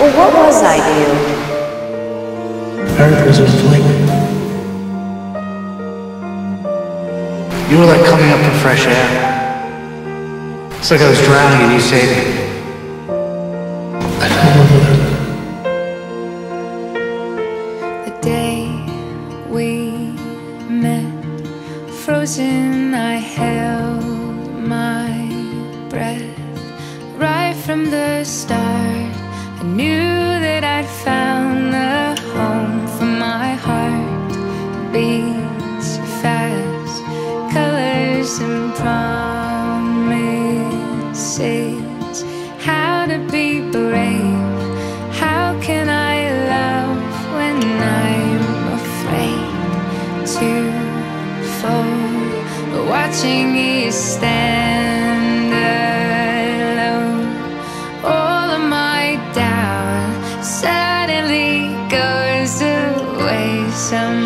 Well, what was I to you? Earth was a fling. You were like coming up for fresh air. It's like I was drowning and you saved me. I fell in love with. The day we met, frozen, I held my breath. Right from the start, I knew that I'd found the home for my heart. Beats fast, colors and promises. How to be brave? How can I love when I'm afraid to fall? But watching you stand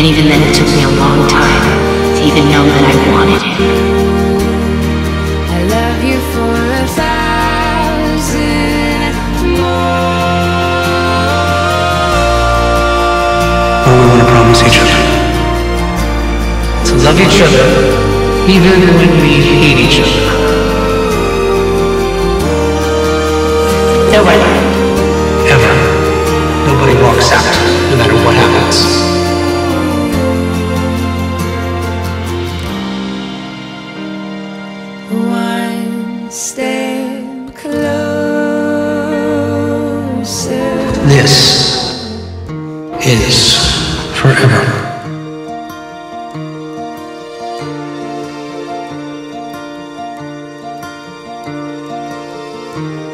And even then, it took me a long time to even know that I wanted him. I love you for a thousand more. All we want to promise each other. To love each other, even when we hate each other. Step closer. This is forever. One